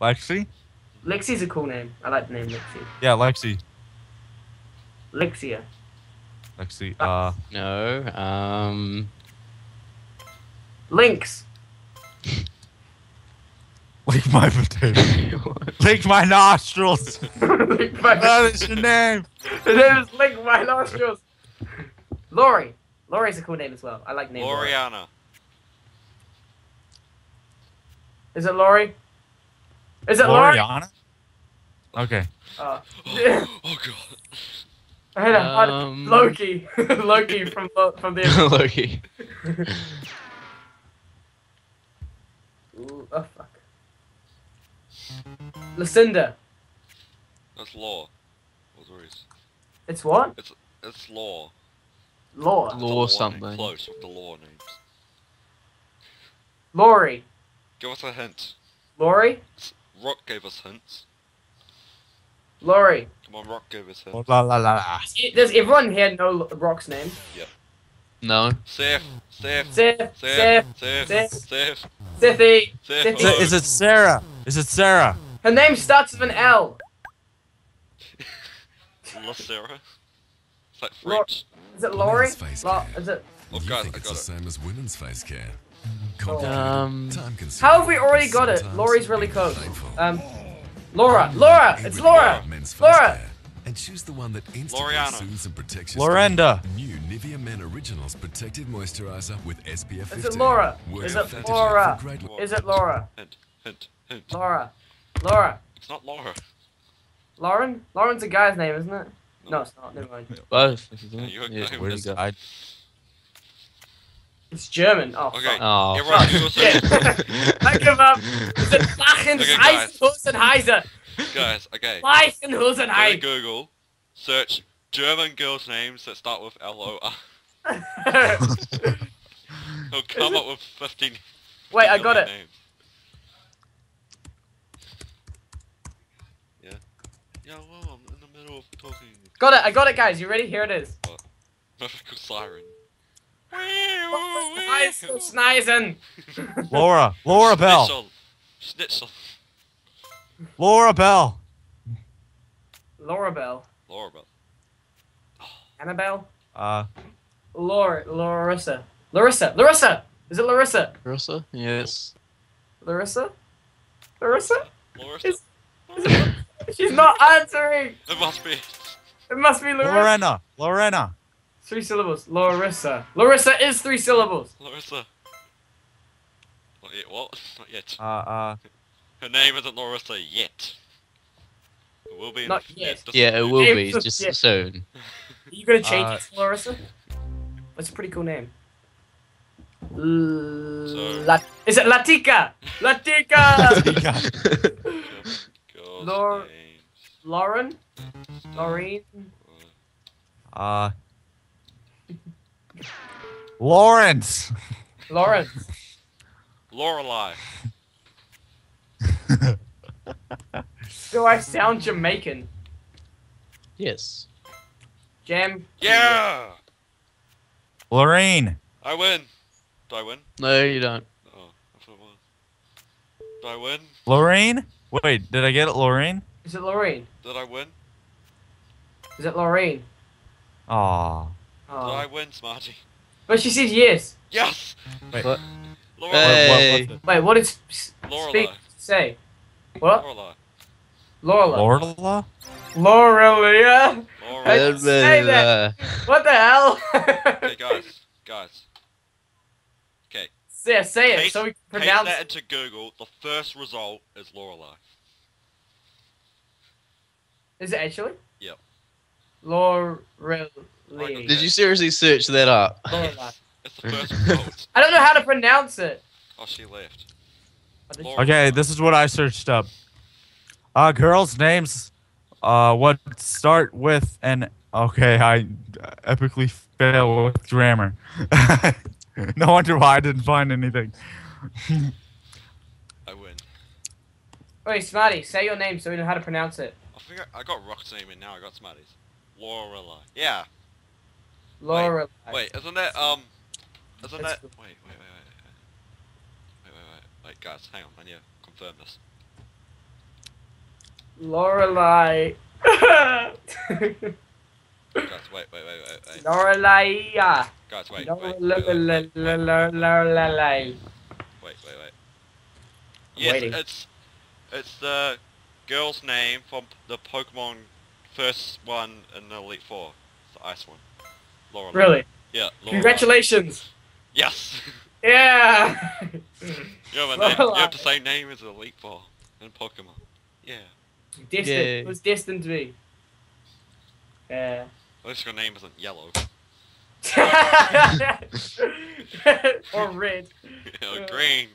Lexi? Lixie's a cool name. I like the name Lexi. Yeah, Lexi. Lexia. Lexi. Uh, No. Um. Lynx. lick my potato. lick my nostrils. Lick my- that is your name. The name is Lick My Nostrils. Lori. Lori's a cool name as well. I like the name. Lori. Is it Lori? Is it Lori? Loriana? Okay. Oh. oh god. I had a hard- Um. Loki. Loki from from the. Loki. Ooh, oh fuck. Lucinda. That's law. What's worries? It's what? It's it's law. Law. It's a Law name. something. Close with the law names. Lori. Give us a hint. Lori. Rock gave us hints. Lori. Come on, Rock gave us Oh, hints. la la la la. Does everyone here know Rock's name? Yeah. No. Safe. Safe. Seth. Safe. Seth. Safe. Seth. Safe. Sethy. Safe. Is Is it, is it Sarah? Is it Sarah? Her name starts with an L. La Sarah. It's like French. Is it Lori? Men's face Lo- care. is it? Oh you god, think I it's got the same as women's face care? Um, How have we already got it? Laurie's really close. Um, Laura. Laura. It's Laura. men's face Laura. And choose the one that instantly Loriana. soothes and protects your Lorenda. skin. New Nivea Men Originals Protective Moisturizer with SPF 15. Is it Laura? Works Is it Laura? great- Is it Laura? Hint. Hint. Hint. Laura. Laura. It's not Laura. Lauren? Lauren's a guy's name, isn't it? No, it's not. Never mind. both. you're Yeah, okay. where'd Where's he go? I? It's German. Oh, Okay. fuck. Oh. Everyone, fuck. do us Shit. a- I give up. Is it Lachen, Okay, guys. Heisenhusenheiser? guys, okay. Go Leichenhusenheim. Google, search German girls' names that start with L O R. He'll come up with 15 Wait, I got it. Names. Yeah. Yeah, well, I'm in the middle of talking. Got it. I got it, guys. You ready? Here it is. Mythical siren. Schneisen. Laura. Laura Bell. Schnitzel. Schnitzel. Laura Bell. Laura Bell. Laura Bell. Annabelle. Uh, Laura. Larissa. Larissa. Larissa. Is it Larissa? Rosa? Yes. Larissa? Larissa? Larissa? Is- She's not answering. It must be. It must be Larissa. Lorena. Lorena. Three syllables. Larissa. Larissa is three syllables. Larissa. Not yet. What? Not yet. Uh, uh, Her name isn't Larissa yet. It will be. Not the- yet. just- Yeah, it will Name be just- just yeah. soon. Are you gonna change Uh, it to Larissa? That's a pretty cool name. L- La- is it Latika? Latika! Girls' Lor- names. Lauren? Laureen? uh, Lawrence. Lauren. Lorelai. Do I sound Jamaican? yes. Jam? Yeah! Lorraine. I win. Do I win? No, you don't. Oh, I thought I won. Do I win? Lorraine? Wait, did I get it, Lorraine? Is it Lorraine? Did I win? Is it Lorraine? Aw. Did. I win, Smarty? But she said yes. Yes! Wait. What? Lorelai. Hey. What, Wait, what did s- s- Lorelai. speak say? What? Lorelai. Lorela. what's Lorela? Lorelia? Lorelai. I didn't say that. What the hell? Okay, guys. Guys. Okay. yeah, say it Paste- so we can Paste pronounce that into Google. The first result is Lorelai. Is it actually? Yep. Lorelei. Did you seriously search that up? It's the first result. I don't know how to pronounce it. Oh, she left. Did Lorelai. Okay, this is what I searched up. Uh, girls' names, uh, what start with an. Okay, I epically fail with grammar. no wonder why I didn't find anything. I win. Wait, Smarty, say your name so we know how to pronounce it. I think I, I got Rock's name in now. I got Smarty's. Lorelai. Yeah. Laura. Wait, wait, isn't that um, isn't that? Wait, wait, wait, wait, wait, wait, wait, wait, guys, hang on, I need to confirm this. Lorelai. guys, wait, wait, wait, wait, wait. Lorelai. Guys, wait, wait. Lorelai. Wait, wait, wait. Yes, it's it's the girl's name from the Pokemon first one in the Elite Four, the Ice one. Laura. Really? Yeah. Laura. Congratulations. Yes. Yeah. you, have a name, you have the same name as the Elite Four in Pokemon. Yeah. Destined. Yay. It was destined to be. Yeah. At least your name isn't yellow or red. or green.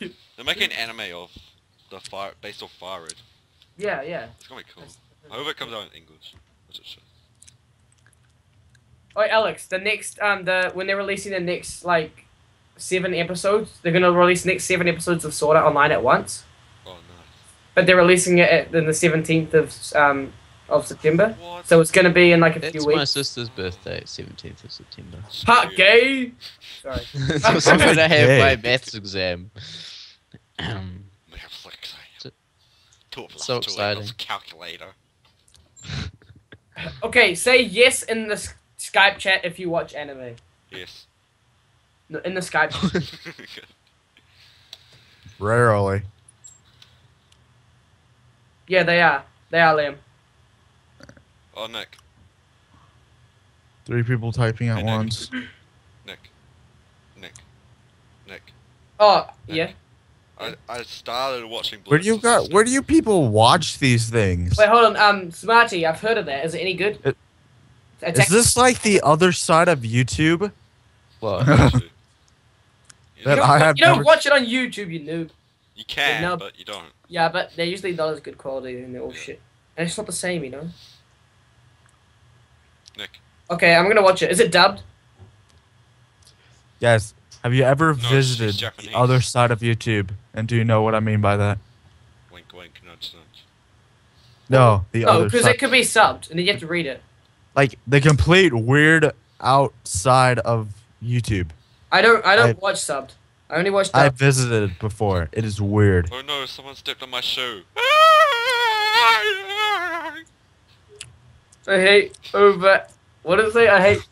They're making an anime of the fire based off Fire Red. Yeah, yeah. It's gonna be cool. I hope it comes out in English. Which it should. Oh, Alex, the next um the when they're releasing the next like seven episodes, they're gonna release next seven episodes of Sword Art Online at once. Oh no. But they're releasing it at, in the seventeenth of um of September. What? So it's gonna be in like a That's few my sister's birthday, 17th of September. Hot gay. Sorry. It's also when I have Gay. my maths exam. Um, so excited. So- Two of us, so two exciting. calculator. Okay, say yes in the s- Skype chat if you watch anime. Yes. No, in the Skype. Rarely. yeah, they are. They are Liam. oh Nick, Three people typing at Hey, Nick. once. Nick, Nick, Nick. Oh yeah. I, I started watching. Where do you Blitz's got? Where do you people watch these things? Wait, hold on. Um, Smarty, I've heard of that. Is it any good? It- It's Is this like the other side of YouTube? what? You, That you don't, I have you don't never- watch it on YouTube, you noob. you can, No. but you don't. Yeah, but they're usually not as good quality and they're all shit. And it's not the same, you know. Nick. Okay, I'm gonna watch it. Is it dubbed? Yes. Have you ever she's visited the other side of YouTube? And do you know what I mean by that? Wink, wink, nudge, nudge. No, the No, other because it could be subbed, and then you have to read it. Like the complete weird outside of YouTube. I don't. I don't I- watch subbed. I only watch I visited before. It is weird. Oh no, someone stepped on my shoe. I hate over. What does it say? I hate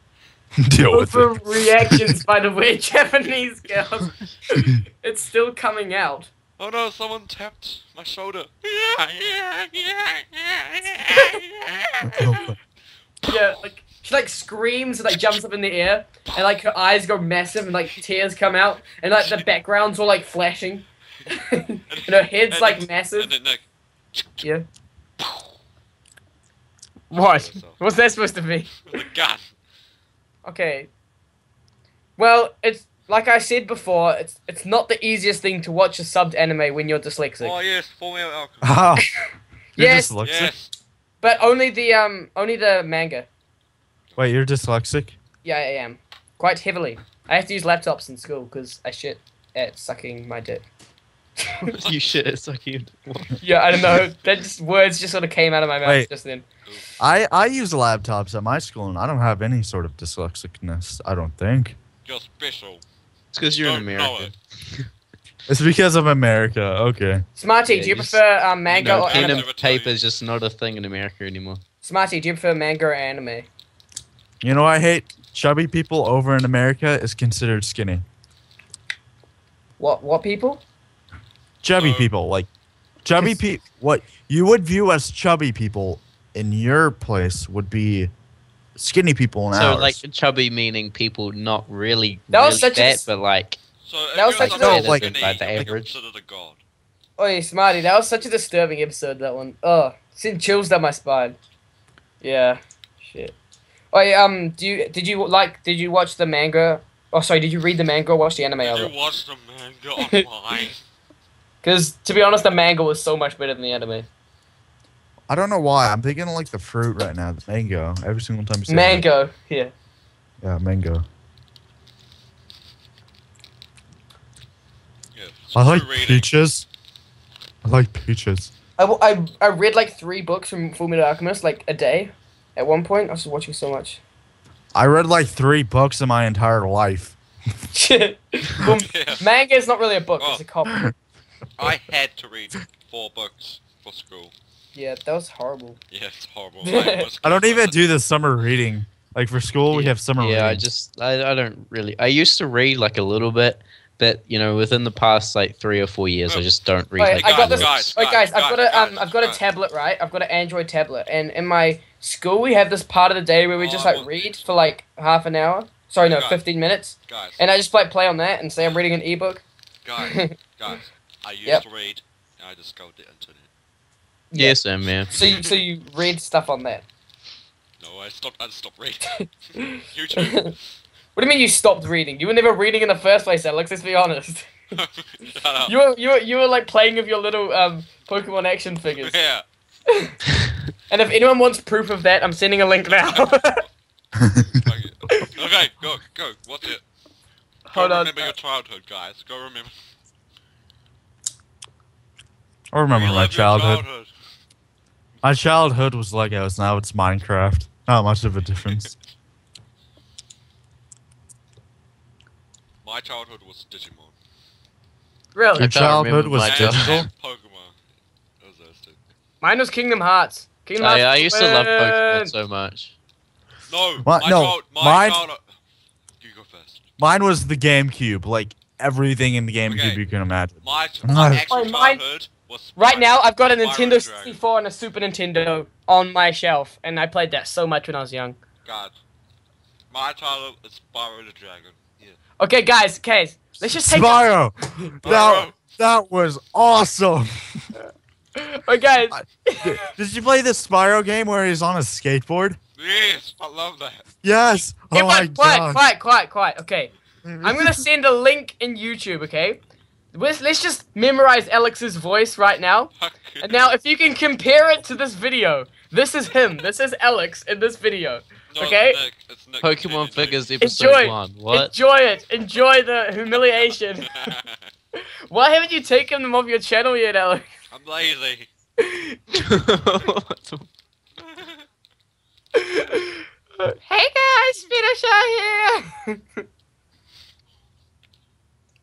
Deal with over it. reactions by the weird Japanese girls. it's still coming out. Oh no, someone tapped my shoulder. Oh, Yeah, like she like screams and like jumps up in the air, and like her eyes go massive and like tears come out, and like the background's all like flashing, and her head's And like massive. And then Nick. Yeah. What? What's that supposed to be? The gun. Okay. Well, it's like I said before. It's it's not the easiest thing to watch a subbed anime when you're dyslexic. Oh yes, full metal alcohol. Oh. You're Yes. dyslexic? Yes. But only the um only the manga. Wait, you're dyslexic? Yeah, I am quite heavily. I have to use laptops in school because I shit at sucking my dick. you shit, it's like you. Yeah, I don't know. That just words just sort of came out of my mouth Wait. just then. I, I use laptops at my school and I don't have any sort of dyslexicness, I don't think. You're special. It's because you're an Don't know American. It's because of America. Okay. Smarty, Yeah, do you you prefer um, manga No, or pen anime? and paper is just not a thing in America anymore. Smarty, do you prefer manga or anime? You know, I hate chubby people over in America is considered skinny. What what people? Chubby Uh, people, like chubby people. What you would view as chubby people in your place would be skinny people in So ours. like chubby meaning people not really, That was such a fat, s- but like So That was such a- someone No, like- skinny, by the average. considered a god. Oh, yeah, Smarty, that was such a disturbing episode. That one. Oh, sent chills down my spine. Yeah. Shit. Oh yeah. Um. Do you did you like? Did you watch the manga? Oh, sorry. Did you read the manga or watch the anime of Did it? you watch the manga online? Because to be honest, the manga was so much better than the anime. I don't know why. I'm thinking of like the fruit right now, the mango. Every single time you say that. Mango. Yeah. Yeah, mango. yeah. I like reading. peaches. I like peaches. I, I, I read like three books from Full Metal Alchemist like a day. At one point, I was watching so much. I read like three books in my entire life. Shit. Well, Yeah. manga is not really a book. It's Oh. a comic. I had to read four books for school. Yeah, that was horrible. Yeah, it's horrible. I, I don't even do the summer reading. Like for school, we have summer Yeah, I just I, I don't really. I used to read like a little bit, but you know, within the past like three or four years, I Oh. just don't read. Wait, like, I got guys, this. guys, wait, guys, guys, I've got a um, I've got a tablet, right? I've got an Android tablet, and in my school we have this part of the day where we Oh, just like read for like half an hour. Sorry, no, Guys. fifteen minutes, Guys, and I just like play on that and say I'm reading an ebook. guys, guys. I used Yep. to read, and I discovered the internet. yeah, Sam, man. So you so you read stuff on that. No, I stopped. I stopped reading. what do you mean you stopped reading? You were never reading in the first place, Alex. Let's be honest. You were you were you were like playing with your little um Pokemon action figures. Yeah. And if anyone wants proof of that, I'm sending a link now. Okay. okay, go, go. What's it? Go Hold on. remember your childhood, guys. Go remember. I remember my Relive your childhood. My childhood was Legos. Now it's Minecraft. Not much of a difference. My childhood was Digimon. really? Your childhood was my And- digital. Pokemon. Those are those two. Mine was Kingdom Hearts. Kingdom Hearts. I, I used to love Pokemon so much. No, What? my No, child, my mine- childhood. Uh, you go first. Mine was the GameCube. Like everything in the GameCube Okay. you can imagine. My, my actual Oh, mine- childhood Right now, I've got a Nintendo 64 and a Super Nintendo on my shelf, and I played that so much when I was young. God. My childhood is Spyro the Dragon. Yeah. Okay, guys, guys, let's just take. Spyro. that that was awesome. Oh, guys. Did, did you play the Spyro game where he's on a skateboard? Yes, I love that. Yes. Oh Hey, my quiet, quiet, god. quiet, quiet, quiet. Okay, mm-hmm. I'm gonna send a link in YouTube. Okay, let's, let's just memorize Alex's voice right now. And now, if you can compare it to this video, this is him. This is Alex in this video. No, okay. Nick, it's Nick Pokemon Kennedy. figures episode Enjoy. one. What? Enjoy it. Enjoy the humiliation. Why haven't you taken them off your channel yet, Alex? I'm lazy. Hey guys, Finisher here.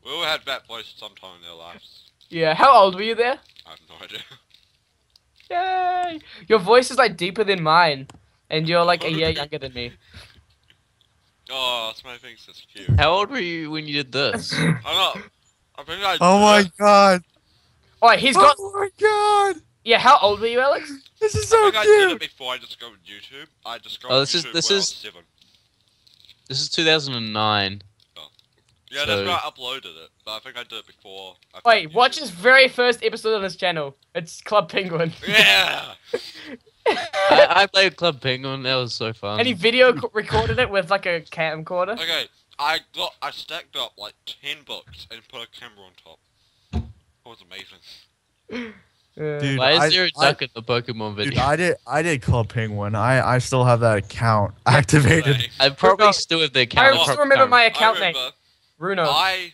We all had that voice sometime in their lives. yeah, how old were you there? I have no idea. Yay! Your voice is like deeper than mine, and you're like a year younger than me. Oh, Smiley thinks it's cute. How old were you when you did this? I'm not. Oh, I think I. Oh my god. Oh, he's got. Oh my god. Yeah, how old were you, Alex? This is I so think I did it before I discovered YouTube. I discovered Oh, this is- this when I was is- seven. This is 2009. Yeah, So- that's why I uploaded it. But I think I did it before. I Wait, watch YouTube. his very first episode on this channel. It's Club Penguin. Yeah. I, I played Club Penguin. That was so fun. and he video recorded it with like a camcorder. Okay, I got. I stacked up like ten books and put a camera on top. It was amazing. Yeah. Dude, Why is I- there a I- duck in the Pokemon video? Dude, I did I did Club Penguin. I I still have that account activated. I probably still have the I account. still probably remember can't my I account name, remember. Bruno. I.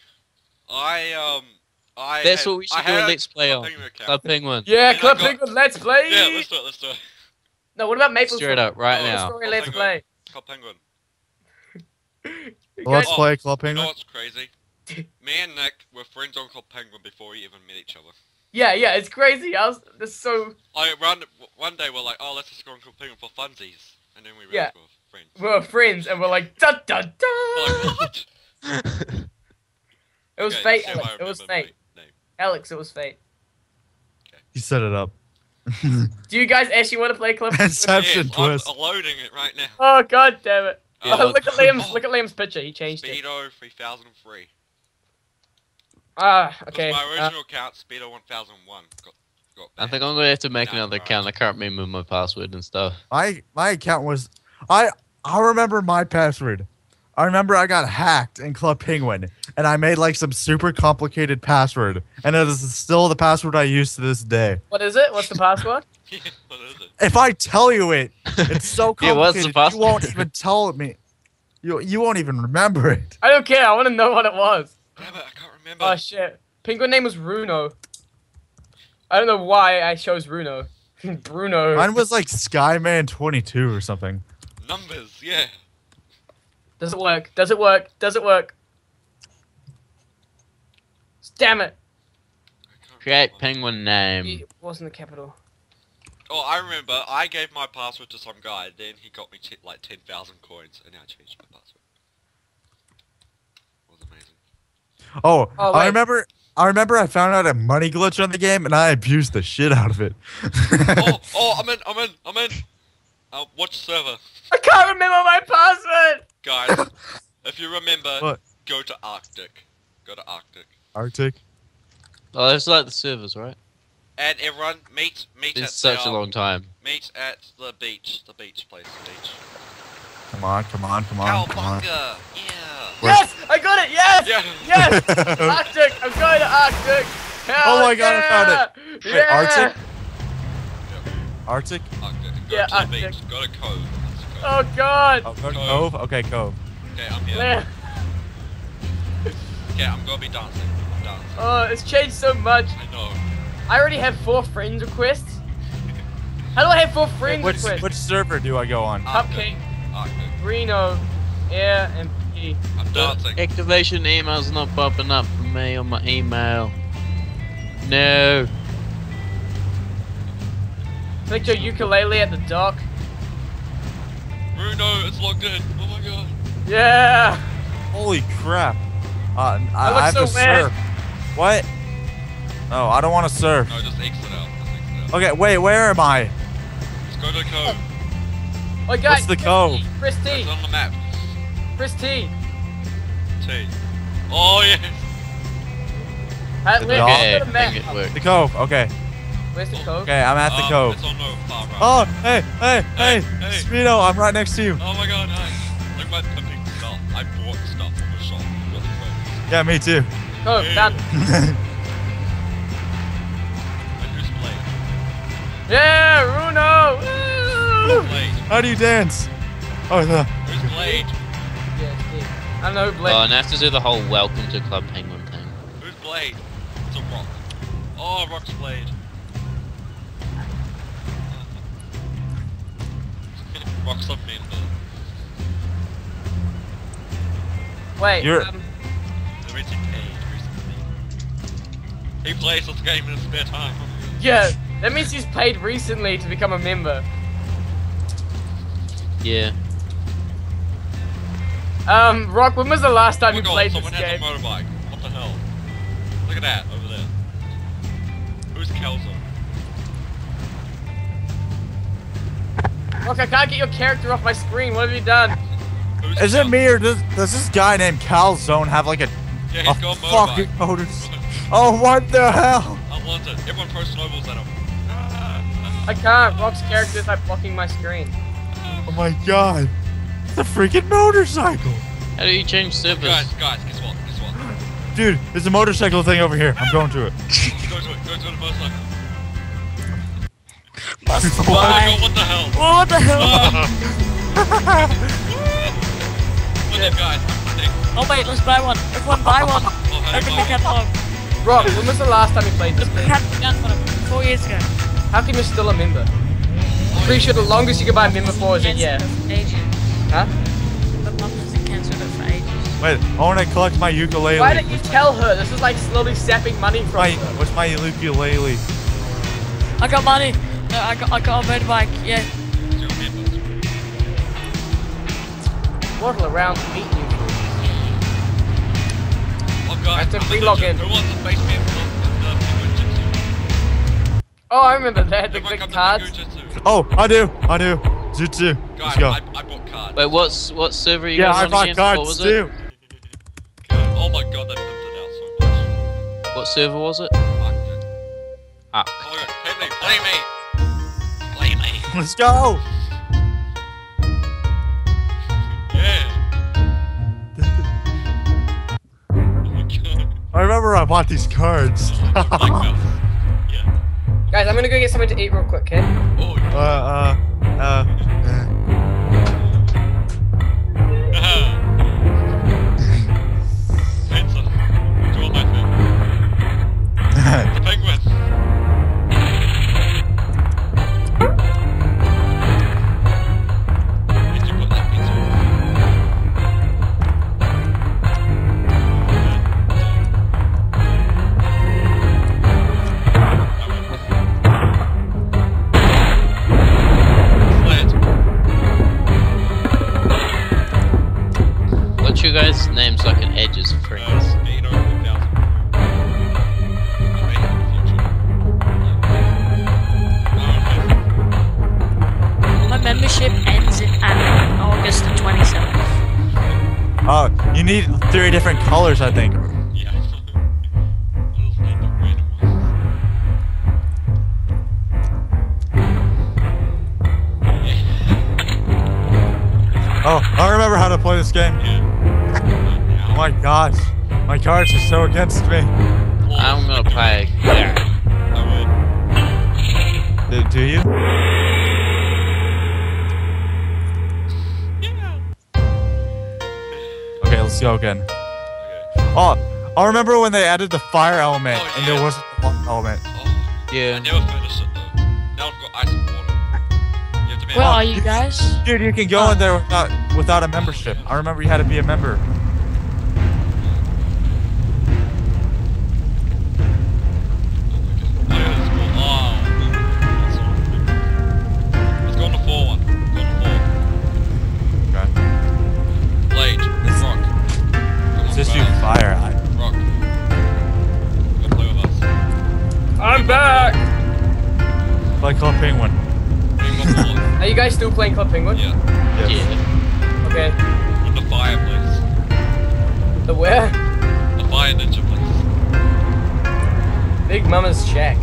I um. I. That's had- what we should I do a Let's Play Club on. Penguin. Club Penguin. yeah, Yeah, Club got- Penguin, let's play. Yeah, let's do it. Let's do it. No, what about Maple Straight up, right Oh, now. Story, Club let's Penguin. play. Club Penguin. You Let's guys- play Club You know Penguin. what's crazy? Me and Nick were friends on Club Penguin before we even met each other. Yeah, yeah, it's crazy. I was this so I one one day we're like, oh, let's just go on Club Penguin for funsies, and then we Yeah. realized we were friends. we were friends and we're like da da da. We're like, what? It was Okay, fate, let's see if Alex. It was remember fate. name. Alex, it was fate. Okay. You set it up. Do you guys actually want to play Club? Inception Yes, I'm twist. loading it right now. oh god damn it! Yeah, oh, look at Liam's look at Liam's picture. He changed it. Speedo 3003. Ah, Okay. okay. My uh, original account, Speedo 1001. Got, got I think I'm gonna have to make Nah, another bro. account. I can't remember my password and stuff. My my account was I I remember my password. I remember I got hacked in Club Penguin and I made like some super complicated password and it is still the password I use to this day. what is it? What's the password? what is it? If I tell you it, it's so Yeah, what's the complicated. you won't even tell me. You you won't even remember it. I don't care. I want to know what it was. Damn it, I can't remember. Oh shit. Penguin name was Bruno. I don't know why I chose Bruno. Bruno. Mine was like Skyman 22 or something. Numbers, yeah. Does it work? Does it work? Does it work? Damn it. Create penguin name. It wasn't the capital. Oh, I remember. I gave my password to some guy. Then he got me t- like ten thousand coins, and now I changed my password. It was amazing. Oh, Oh, I remember. I remember I found out a money glitch on the game and I abused the shit out of it. oh, oh, I'm in. I'm in. I'm in. Uh, watch server, I can't remember my password. Guys. if you remember, What? go to Arctic. Go to Arctic. Arctic. Oh, that's like the servers, right? And everyone meet meet at It's such the, a um, long time. meet at the beach. The beach place. The beach. Come on, come on, come on, come on. Cowabunga! Yeah. Yes, I got it. Yes, Yeah. yes. Arctic. I'm going to Arctic. Hell Oh my God, I found it. Wait, Arctic? Arctic? Arctic. Go Yeah, to the beach. Go to Cove. That's the Cove. Oh God. Oh, go to Cove. Cove? Okay, Cove. Okay, I'm here. Man. Okay, I'm gonna be dancing. I'm dancing. Oh, it's changed so much. I know. I already have four friends requests. How do I have four friends Which, requests? which server do I go on? Arctic. Cupcake, Arctic. Reno, Air, and P. I'm dancing. Activation email's not popping up for me on my email. No. Collect your ukulele at the dock. Bruno, it's logged in. Oh my god. Yeah. Holy crap. Uh, I, look I have so to mad. surf. What? No, I don't want to surf. No, just exit out. Just exit out. Okay, wait, where am I? Let's go to the Cove. Oh, guys. What's the press code? T, Press T. It's on the map. Press T. T. Oh yes. At The least dock? Okay, I map. think it worked. The Cove, okay. Where's the code? Okay, I'm at the Um, Cove. It's on the far right. Oh, hey, hey, hey, Hey, hey. Speedo, I'm right next to you. Oh my god, nice. Look at my pimping stuff. I bought stuff from the shop. Really. Yeah, me too. Code, Yeah. found it. And played? Yeah, Runo! Woo! How do you dance? Oh, the, Who's played? Yeah, it's me. I know who Oh, Blake. and I have to do the whole welcome to Club Penguin thing. Who's Blade? It's a rock. Oh, Rock's Blade. Rock's a member. Wait, You're- um, The Richard Page recently. He plays this game in his spare time. yeah, that means he's paid recently to become a member. Yeah. Um, Rock, when was the last Oh time my you god, played this someone has a game? motorbike. What the hell? Look at that, over there. Who's Kelso? Rock, I can't get your character off my screen. What have you done? Who's is it me or does, does this guy named Calzone have like a, Yeah, a he's got a motorbike. fucking motor? Oh, what the hell? I want it. Everyone throws snowballs at him. I can't. Rock's character is like blocking my screen. Oh my god. It's a freaking motorcycle. How do you change servers? Guys, guys, guess what? Guess what? Dude, there's a motorcycle thing over here. I'm going to it. Go to it. Go to the motorcycle. Why? Oh my god, what the hell? Oh, what the hell? Look at guys. I'm. Oh wait, let's buy one. Everyone buy one. Oh, how do Open the catalog. Rock, when was the last time you played this game? cat done four years ago. How come you're still a member? Pretty sure the longest you can buy a member for is a year. Cancelled it for ages. Huh? The mum hasn't cancelled for ages. Wait, I want to collect my ukulele. Why don't you tell her? This is like slowly sapping money from my, her. what's my ukulele? I got money. No, I got I got a motorbike. Yeah. It's your members. Waddle around to meet you. Oh guys, I have to I'm the re-log in. Who wants the base member of the Penguin Jitsu? Oh, I remember that. The Everyone big cards. Oh, I do. I do. Jutsu. Let's go. I, I bought cards. Wait, what's what server are you yeah, guys I on bought again? what cards was too. Oh my god, they pimped it out so much. What server was it? Fuck it. Ah. Oh hit me, play me! Play me! Let's go. Yeah! Oh my god. I remember I bought these cards. Like uh. Yeah. Guys, I'm gonna go get something to eat real quick, okay? Oh, uh, uh, Haha. Pizza. Do you want my thing? Guys' names like an edges friends? Speedo and Bowser. Maybe in the future. Yeah. My membership ends in August the 27th. Oh, you need three different colors, I think. Yeah. I'll just need the random ones. Oh, I remember how to play this game. Yeah. Oh my gosh, my cards are so against me. I'm gonna play. Yeah. I Do, do you? Yeah. Okay, let's go again. Okay. Oh, I remember when they added the fire element Oh, and there wasn't the water element. Oh, I Yeah. never finished it though. Now I've got ice and water. You have to be Where Oh, are you guys? Dude, you can go oh. in there without without a membership. I remember you had to be a member. Penguin? Yeah. Yes. Yeah. Okay. In the fireplace. The where? The fire ninja place. Big Mama's shack.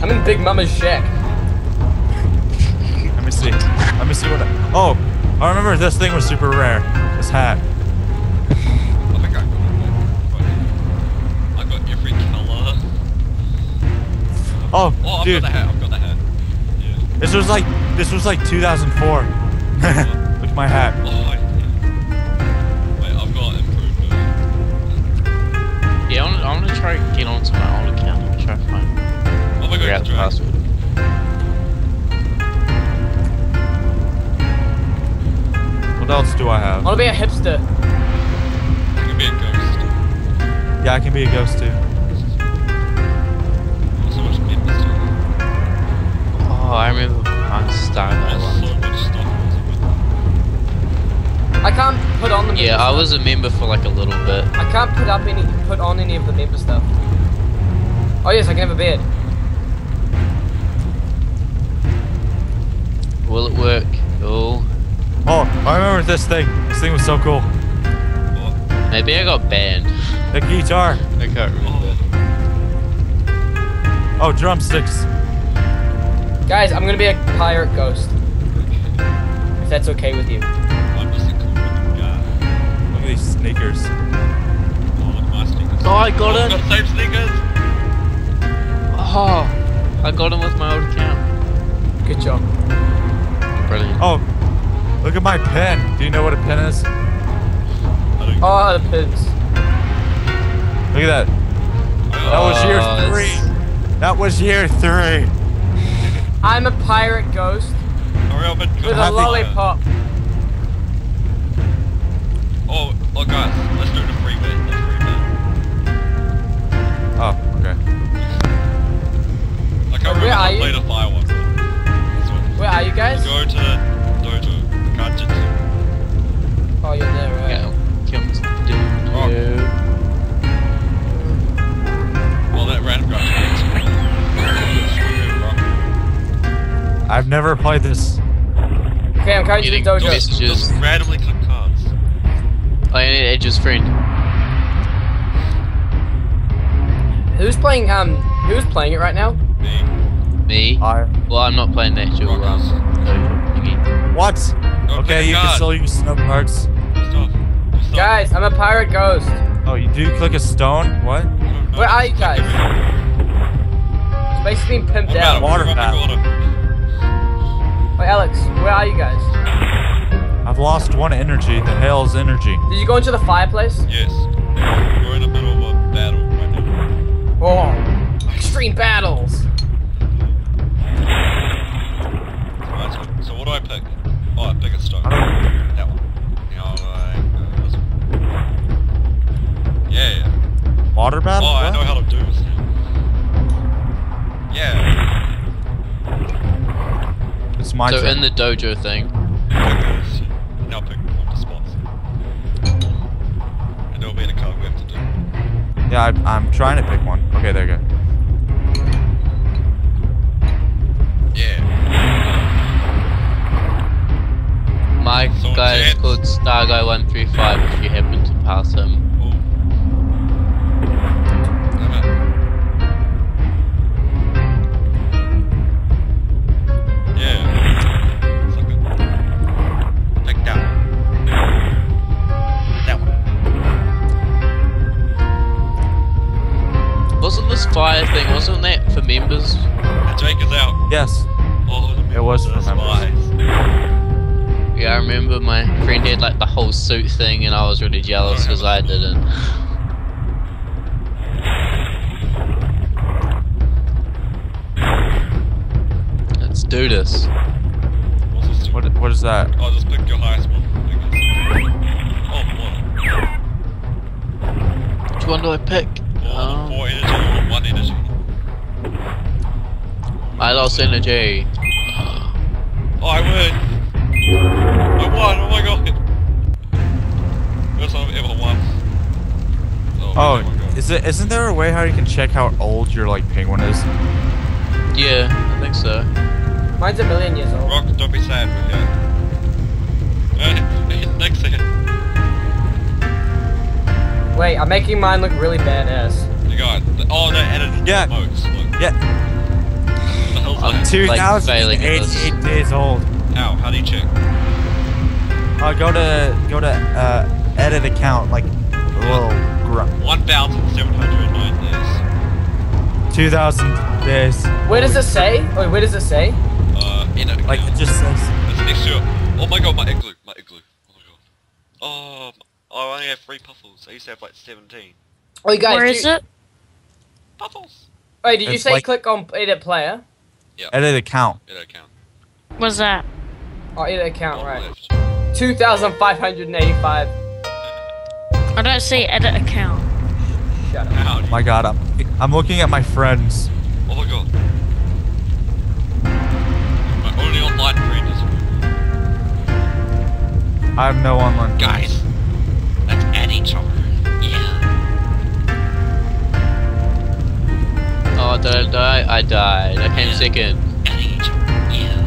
I'm in Big Mama's shack. Let me see. Let me see what. I, oh, I remember this thing was super rare. This hat. I think I got it. But I got every color. Oh, Oh, I've dude, got the hat. I've got the hat. Yeah. this was like this was like 2004. Look at my hat. Oh, I, Wait, I've got improved version. Yeah, I wanna, I wanna try to get onto my old account and try to find Oh my figure out god, the drag. password. What else do I have? I wanna be a hipster. I can be a ghost. Yeah, I can be a ghost too. Yeah, I was a member for like a little bit. I can't put up any put on any of the member stuff. Oh yes, I can have a bed. Will it work? Oh, Oh, I remember this thing. This thing was so cool. Maybe I got banned. The guitar. I can't remember. oh. Oh, drumsticks. Guys, I'm gonna be a pirate ghost. If that's okay with you. Guy. At these sneakers. Oh, look at my sneakers. I got oh, it. got the same sneakers. Oh, I got him oh, with my old account. Good job. Brilliant. Oh, look at my pen. Do you know what a pen is? Oh, the pins. Look at that. That was year Oh, three. that's- That was year three. I'm a pirate ghost Hurry up with a the lollipop. Oh, oh guys, let's do the free bet. Let's free bet. Oh, okay. I can't Oh, remember where how are to you? play the fire one. but that's what- Where are you guys? Go to Dojo. Kanjutsu. Oh, you're there, right? Yeah, comes down Rock. Oh. here. Well, that random guy takes me. I've never played this. Okay, I'm coming to the dojo. messages. Just randomly click cards. I need Edge's friend. Who's playing? Um, who's playing it right now? Me. Me? I Well, I'm not playing the actual um, Rockers. dojo thingy. what? Go Okay, you a can still use snow parts. Stop. Stop. Guys, I'm a pirate ghost. Oh, you do click a stone? What? I don't know. Where are you guys? Give It's basically being pimped out. about Water Water. Wait, Alex, where are you guys? I've lost one energy. The hell's energy. Did you go into the fireplace? Yes. We're in the middle of a battle right now. Oh, extreme battles. Alright, so, so what do I pick? Oh, I pick a stone. That one. You know, like, uh. Yeah, yeah. Water battle? Oh, I know how to do this. Yeah. It's my So turn. in the dojo thing, Pick this. Now pick one of the spots. me the card we have to do. Yeah, I, I'm trying to pick one. Okay, there you go. Yeah. My So guy is Jets- called Starguy135 if you happen to pass him. Yes. Oh, It was the for members. spies. Yeah, I remember my friend had like the whole suit thing and I was really jealous because I didn't. Let's do this. What's? What what is that? Oh, just pick your highest one. I guess. Oh, what? Which one do I pick? Four, I lost energy. Oh, I win! I won! Oh my god! First time I've ever won. Oh, Oh, my god. is it? Isn't there a way how you can check how old your like penguin is? Yeah, I think so. Mine's a million years old. Rock, don't be sad, we're here. Uh, next second. Wait, I'm making mine look really badass. You got it. Oh, they added Yeah. modes. Look. Yeah, What the hell's that? two Like, thousand failing at this. eighty-eight days old. Ow, how do you check? Uh, go to go to uh, edit account like a little gr- 1,709 days. two thousand days. Where does it say? Wait, where does it say? Uh, in it. Like it just says. It's next to it. Oh my god, my igloo, my igloo. Oh my god. Oh, I only have three puffles. I used to have like 17. Wait, guys. Where do you- it? Puffles! Wait, did you say like- click on edit player? Edit account. It don't. What's that? Oh, edit account, Bottom right. 2,585. I don't see edit account. Shut up. How oh do. My God, I'm I'm looking at my friends. Oh my god. My only online friend is... I have no online. Guys, let's add each other. Did I die? I died. I came second. Adding each other. Yeah.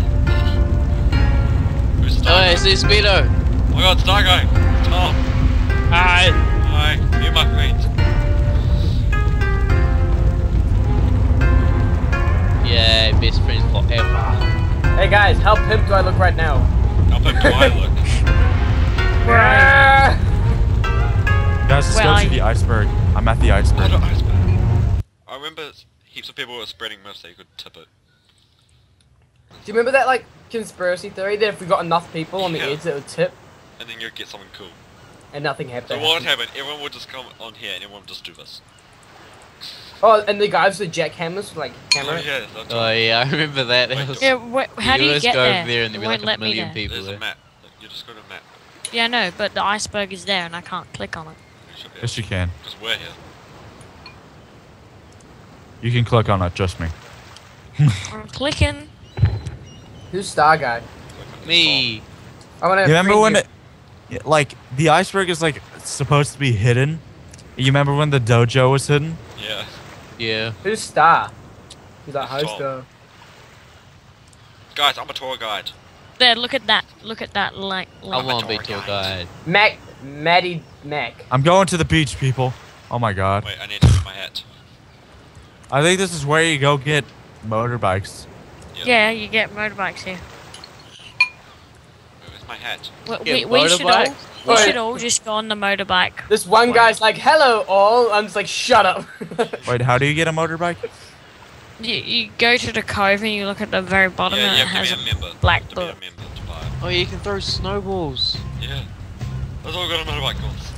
Who's Oh, Star it's this speedo. Oh my god, Star Guy! Tom! Hi. Hi, you're my friend. Yeah, best friends forever. Hey guys, how pimp do I look right now? How big do I look? Guys, let's Where go are to the iceberg. I'm at the iceberg. no, iceberg. I remember heaps of people were spreading myths that you could tip it. Do you remember that like conspiracy theory that if we got enough people on the Yeah. edge, it would tip And then you'd get something cool. and nothing happened? So what would happen? Everyone would just come on here and everyone would just do this. Oh, and the guys with the jackhammers, like Oh hammer. yeah, Oh yeah, I remember that. That Wait, was. Yeah, wh- how do you just get go there? over there and It there'd be like a let me million there. people There's a there. map. You just go to map. Yeah, I know, but the iceberg is there and I can't click on it. You Yes, you can. Because we're here. You can click on it. Trust me. I'm clicking. Who's Star Guy? Me. I want to. You remember when it, like the iceberg is like supposed to be hidden? You remember when the dojo was hidden? Yeah. Yeah. Who's Star? He's that hi That's Guys, I'm a tour guide. There, look at that. Look at that like. I like want to be tour tour guide. guide. Mac, Maddie, Mac. I'm going to the beach, people. Oh my God. Wait, I need to get my hat. I think this is where you go get motorbikes. yeah, you get motorbikes here. Where's my hat? We, we, we should all we should all just go on the motorbike. This one guy's like, hello all. I'm just like, shut up. Wait, how do you get a motorbike? You, you go to the cove and you look at the very bottom yeah, and you it have to has be a a member. black to be a book. member to buy it. Oh, you can throw snowballs. Yeah. That's all I got a motorbike course.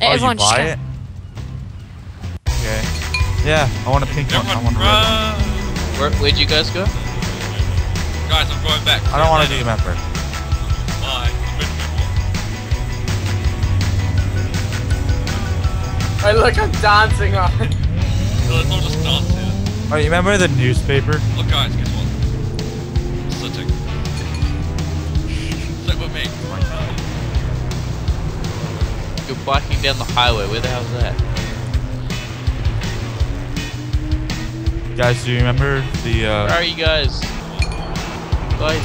Everyone oh, you buy go- it? Okay. Yeah, I want a pink one. I want a red one. Where, where'd you guys go? Guys, I'm going back. I don't want to do member. Bye. I'm going to be hey, look, I'm dancing on. more. So let's all just dance here. Oh, you remember the newspaper? Look, guys, guess what? Sitting. Sit with me. You're biking down the highway. Where the hell's that? Guys, do you remember the Where uh are you guys? Guys.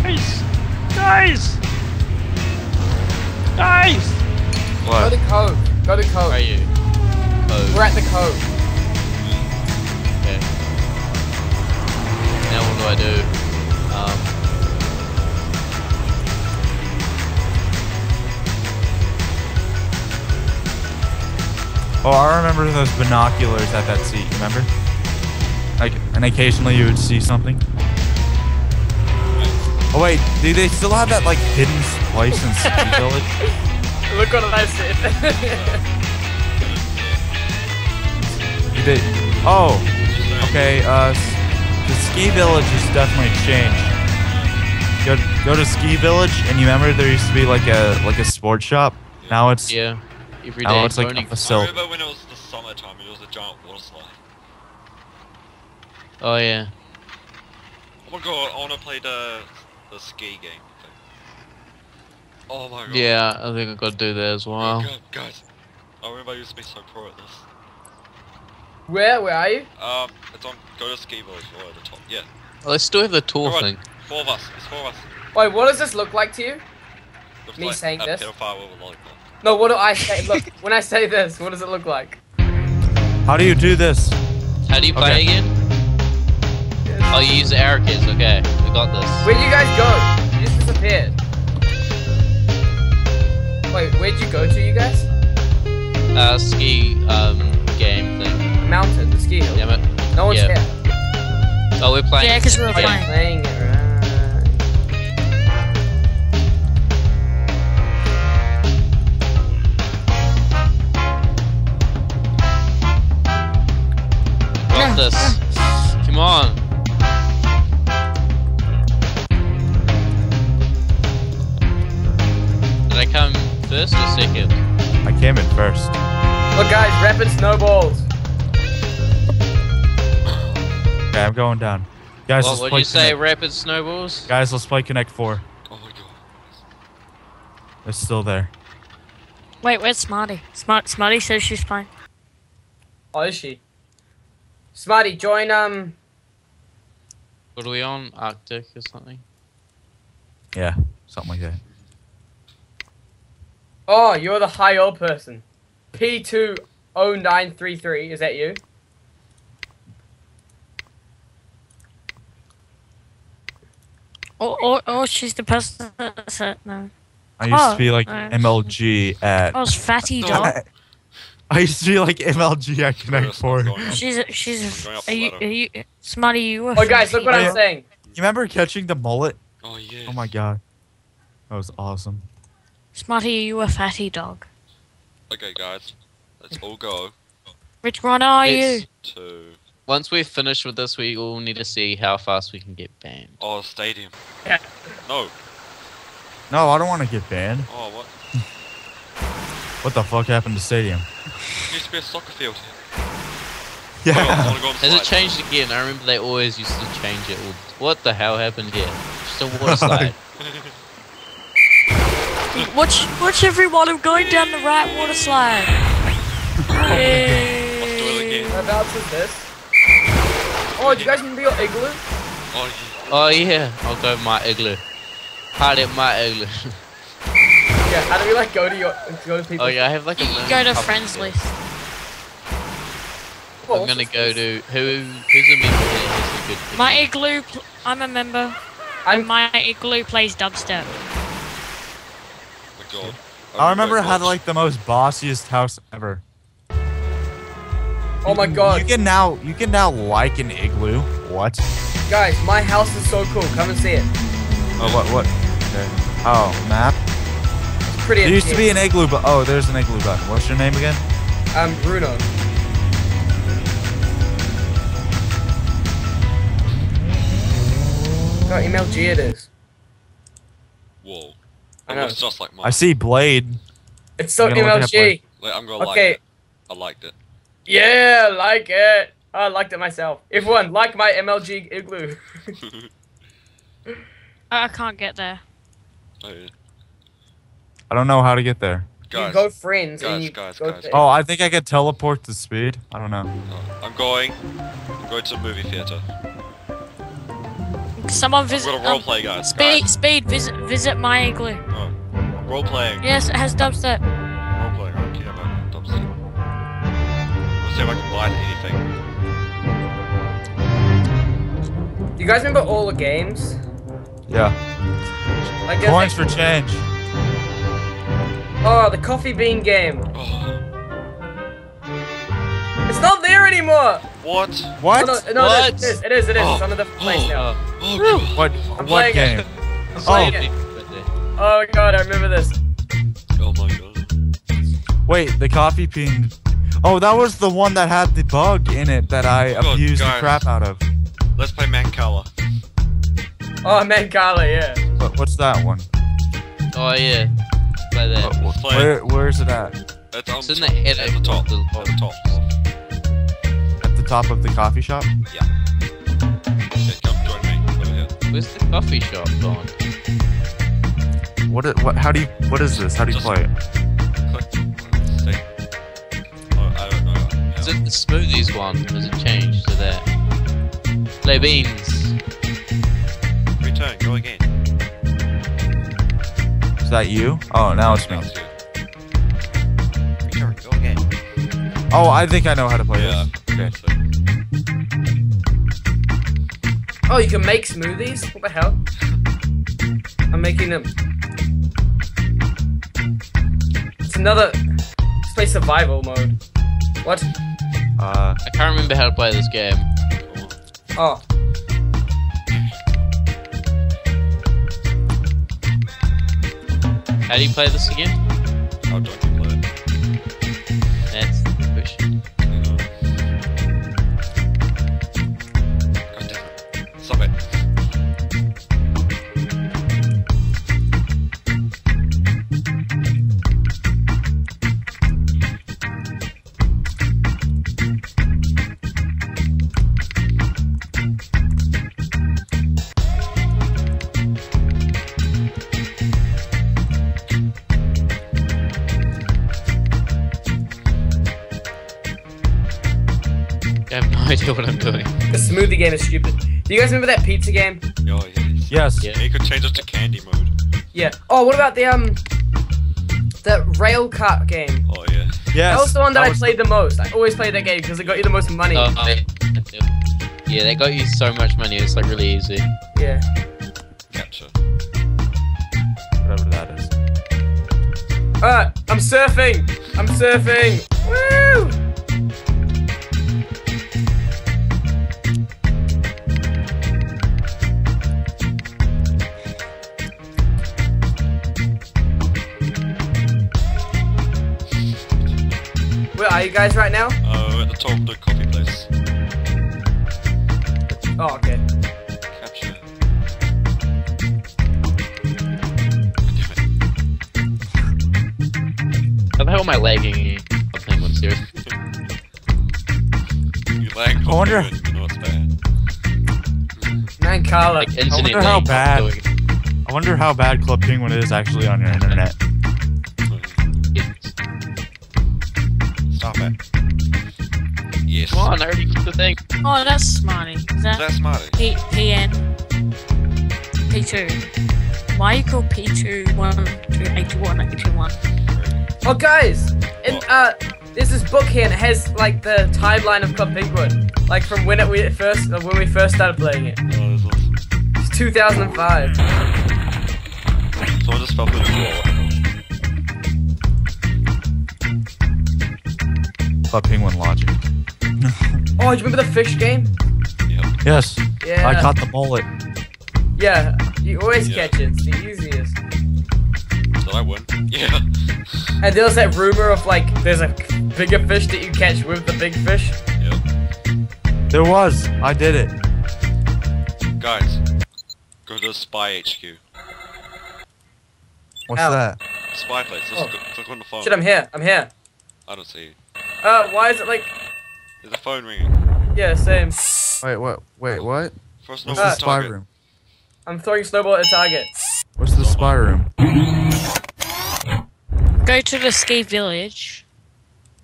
Guys. Guys. Guys. Go to Cove. Go to Where are you? Oh, We're at the Cove. okay. Now what do I do? Um. Oh, I remember those binoculars at that seat. Remember? Like, and occasionally you would see something. Oh wait, do they still have that like hidden place in Ski Village? Look what I said. You did. Oh, okay. Uh, the Ski Village has definitely changed. Go go to Ski Village, and you remember there used to be like a like a sports shop. Now it's Yeah. Every now it's like Tony- a I facility. remember when it was the summertime it was a giant water slide. Oh yeah. Oh my god, I wanna play the the ski game thing. Oh my god. Yeah, I think I gotta do that as Oh, well. God, guys. I remember I used to be so pro at this. Where? Where are you? Um, it's on go to ski village or at the top. Yeah. Oh, they still have the tour Alright. thing. Four of us. It's four of us. Wait, what does this look like to you? Looks Me like saying a this? pedophile with a lollipop. No, what do I say? Look, when I say this, what does it look like? How do you do this? How do you play Okay. again? Oh, you use the arrow keys. Okay, we got this. Where'd you guys go? You just disappeared. Wait, where'd you go to, you guys? Uh, ski um game thing. The mountain, the ski hill. Damn it. No one's Yeah. here. Oh, we're playing. Yeah, 'cause we were you're playing. playing it, right. Got this. Come on. I come first or second? I came in first. Look, guys, rapid snowballs. Okay, I'm going down. Guys, What let's would play you say? Connect. Rapid snowballs? Guys, let's play Connect Four. Oh my god. It's still there. Wait, where's Smarty? Smart Smarty says she's fine. Oh, is she? Smarty, join, um... What are we on? Arctic or something? Yeah, something like that. Oh, you're the high old person. P20933, is that you? Or, or, or she's the person that said no. I used Oh, to be like uh, MLG at. Oh, it's Fatty Dog. I used to be like MLG at Connect Four. She's a, she's. A, are you, ladder. are you, Smarty, you were. Oh, guys, look what I'm saying. You remember catching the mullet? Oh yeah. Oh my god, that was awesome. Dog. Smarty, you a fatty dog. Okay, guys. Let's all go. Which one are you? Yes. To Once we're finished with this, we all need to see how fast we can get banned. oh stadium. Yeah. No. No, I don't want to get banned. Oh what? What the fuck happened to Stadium? It used to be a soccer field. Oh, I Yeah. wanna go on the Has it slide. changed again? I remember they always used to change it. all- What the hell happened here? Just a water slide. Watch, watch everyone. I'm going down the right water slide. Yay. Let's do it again. Whereabouts is this? Oh, do you guys remember your igloo? Oh yeah. oh I'll go my igloo. Party at my igloo. Yeah, how do we like go to your go to people? oh yeah, I have like a. You go to friends here. list. Oh, I'm gonna go list? to who? Who's a member here? Who's a good? My member? igloo. Pl- I'm a member. I'm- And my igloo plays dubstep. My god. I remember it had watch. like the most bossiest house ever. Oh my god. You can now you can now like an igloo. What? guys, my house is so cool. Come and see it. Oh what what? Okay. Oh map. It's pretty. There used to be an igloo, but oh, there's an igloo button. What's your name again? I'm Bruno. God, MLG it is. Whoa. I know. looks just like mine. I see Blade. It's so I'm gonna look it up MLG. Like, I'm gonna Okay. like it. I liked it. Yeah, like it. I liked it myself. Everyone, like my MLG igloo. I, I can't get there. Oh, yeah. I don't know how to get there. Guys, go friends and guys, you guys, go. guys. Oh, I think I could teleport to speed. I don't know. Oh, I'm going. I'm going to the movie theater. Someone I'm visit. gonna um, roleplay, guys. speed, Guys. speed. Visit, visit my igloo. Oh, I'm roleplaying. Yes, it has dubstep. Roleplaying. I don't care about dubstep. Let's see if I can buy anything. Do you guys remember all the games? Yeah. Like, Coins like, for change. oh, the coffee bean game. Oh, It's not there anymore. What? What? Oh, no, no, What? it is. It is. It is. Oh, It's on the oh. place now. Oh, God. What? I'm What playing game? it. I'm playing oh. it. Oh god, I remember this. Oh my god. Wait, the coffee bean. Oh, that was the one that had the bug in it that I Oh, abused the crap out of. Let's play Mancala. Oh, Mancala, yeah. What, what's that one? Oh yeah. Play that. Oh, Wh- play. where, where's it at? It's on It's in top- the head at the top. the- At the top. At the top of the coffee shop? Yeah, come join me. Over here. Where's the coffee shop gone? What? What? How do you? What is this? How do you Just- play it? Click. Stay. Oh, I don't know. Is it the smoothies one? Has it changed to that? Play beans. Return. Go again. Is that you? Oh, now it's me. Now you. Return. Go again. Oh, I think I know how to play Yeah. this. Okay. Oh, you can make smoothies? What the hell? I'm making them. It's another. Let's play survival mode. What? Uh, I can't remember how to play this game. Oh. How do you play this again? how don't Do you guys remember that pizza game? Oh, yes. yes. Yeah. You could change it to candy mode. Yeah. Oh, what about the um. The rail kart game? Oh, yeah. Yes. That was the one that, I played the most. I always played that game because it got you the most money. Oh, yeah. yeah, they got you so much money. It's like really easy. Yeah. Capture. Whatever that is. Alright, I'm surfing! I'm surfing! Woo! Are you guys right now? Oh, at the top of the coffee place. Oh, okay. Capture. God damn How the hell am I lagging? I'm playing one serious. You lag I wonder- You know it's bad. Man, Carla. Like internet wonder how bad- I wonder how bad Club Penguin is actually on your internet. The thing. Oh, that's smarty. Is Is that that smarty? P PN? P2. Why you call P2 1 to 81 81? Oh, guys! In, What? uh, there's this book here and it has, like, the timeline of Club Penguin. Like, from when it we first, uh, when we first started playing it. Oh, that's awesome. It's 2005. Someone just fell through the floor. Club Penguin logic. Oh, do you remember the fish game? Yep. Yes. Yeah. I caught the mullet. Yeah, you always Yeah. catch it. It's the easiest. Did I win? Yeah. And there was that rumor of like, there's a bigger fish that you catch with the big fish. Yep. There was. I did it. Guys, go to the Spy HQ. What's Ow. that? Spy place. Just Oh. click on the phone. Shit, I'm here. I'm here. I don't see you. Uh, why is it like? There's a phone ringing. Yeah, same. Wait, what? Wait, what? First What's the spy target. room? I'm throwing snowball at a target. What's the spy room? Go to the ski village,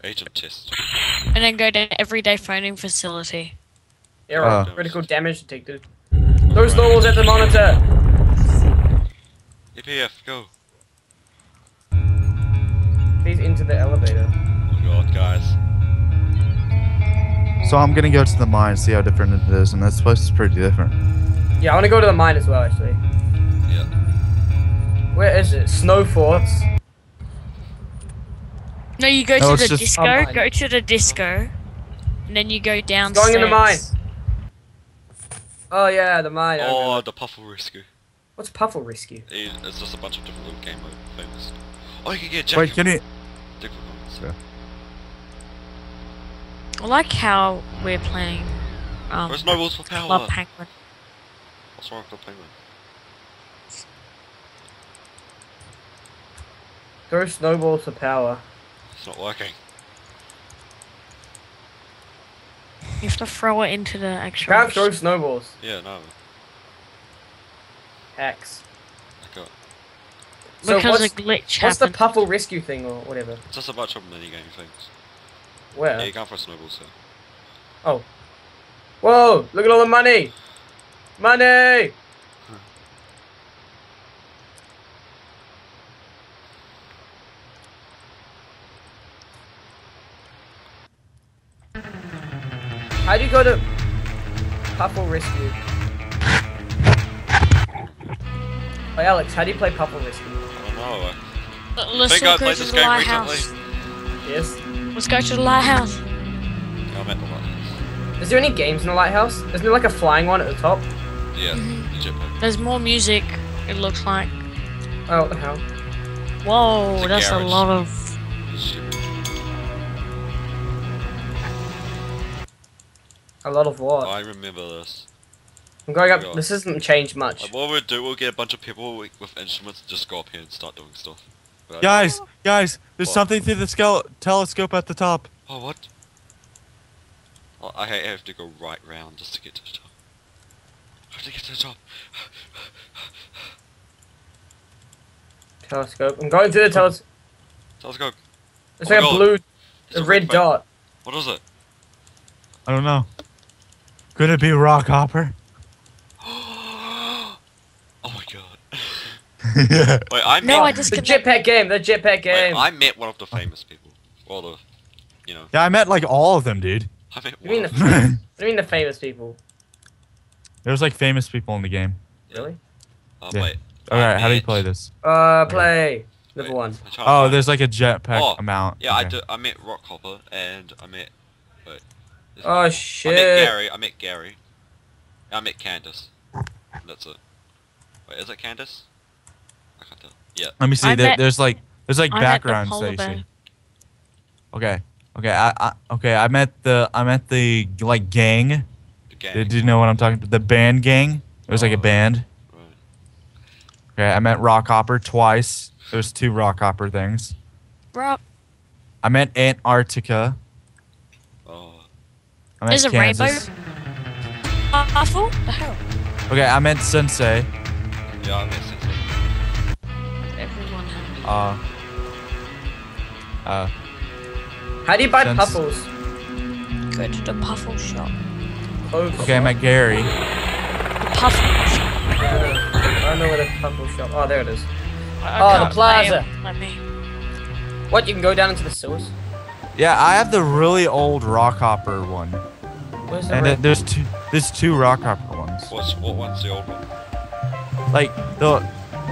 Agent test. and then go to everyday phoning facility. Error. Uh. Critical damage detected. Those snowballs at the monitor. EPF, go. Please into the elevator. Oh god, guys. So I'm gonna go to the mine, see how different it is, and this place is pretty different. Yeah, I want to go to the mine as well, actually. Yeah. Where is it? Snow forts. No, you go No, to the disco. Mine. go to the disco, and then you go down. Going in the mine. Oh yeah, the mine. Oh, remember. the Puffle Rescue. What's Puffle Rescue? It's just a bunch of different little game mode things. Oh, you can get Wait, Jack. can you? Different I like how we're playing. Um, Where's Nobles for power? Club Penguin. What's wrong with the penguin? Throw snowballs for power. It's not working. You have to throw it into the actual. Can't throw snowballs. Yeah, no. Hacks. I got. So because what's, a glitch what's the happened. Puffle Rescue thing or whatever? It's just a bunch of mini game things. Where? Yeah, you can't throw snowballs Oh. Whoa! Look at all the money! Money! How do you go to Puffle Rescue? Hey Alex, how do you play Puffle Rescue? I don't know. Let- Let's think I played this game lighthouse. Yes. Let's go to the lighthouse. I met the lighthouse. Is there any games in the lighthouse? Isn't there like a flying one at the top? Yeah, Mm-hmm. the jetpack. There's more music. It looks like. Oh, what the hell? Whoa, It's a that's a lot of. Shit. A lot of what? I remember this. I'm going up. This hasn't changed much. Like, what we'll do, we'll get a bunch of people with, with instruments and just go up here and start doing stuff. Right? Guys, guys, there's What? something through the telescope at the top. Oh, what? Oh, I have to go right round just to get to the top. I have to get to the top. Telescope. I'm going to the telescope. Let's. It's Oh like a oh God. blue, It's a red button. dot. What is it? I don't know. Could it be Rockhopper? oh my god. yeah. Wait, I met, No, I The jetpack game. The jetpack wait, game. I met one of the famous people. Well, the, you know, Yeah, I met like all of them, dude. I met You mean the- them. there What do you mean the famous people? There was like famous people in the game. Really? Oh, Yeah. wait. All right, I how do you play this? Uh, play. Level wait, one. I'm trying to Oh, find- there's like a jetpack Oh, amount. Yeah, I Okay. do. I met Rockhopper and I met. Wait. is- Oh I met shit. Gary. I met Gary. I met Candace. That's it. Wait, is it Candace? I can't tell. Yeah. Let me see. There, there's like there's like I met the backgrounds that polar you bear. see. Okay. Okay. I, I okay. I met the I met the like gang. The gang. Did you know what I'm talking about? The band gang. It was like a Oh. band. Right. Okay. I met Rockhopper twice. There's two Rockhopper things. Bro, I met Antarctica. Oh. I met There's a rainbow? Kansas. awful? The hell? Okay. I met Sensei. Yeah, I met Sensei. Everyone has. Uh. Uh. How do you buy Sense- puffles? Go to the Puffle shop. Clothes Okay. I'm met Gary. The Puffle shop. I don't know where the puffle shop. Oh, there it is. I Oh, the plaza. it. Let me. What? You can go down into the sewers. Yeah, I have the really old Rockhopper one, Where's the and red? it, there's two. There's two Rockhopper ones. What's what one's the old one? Like the,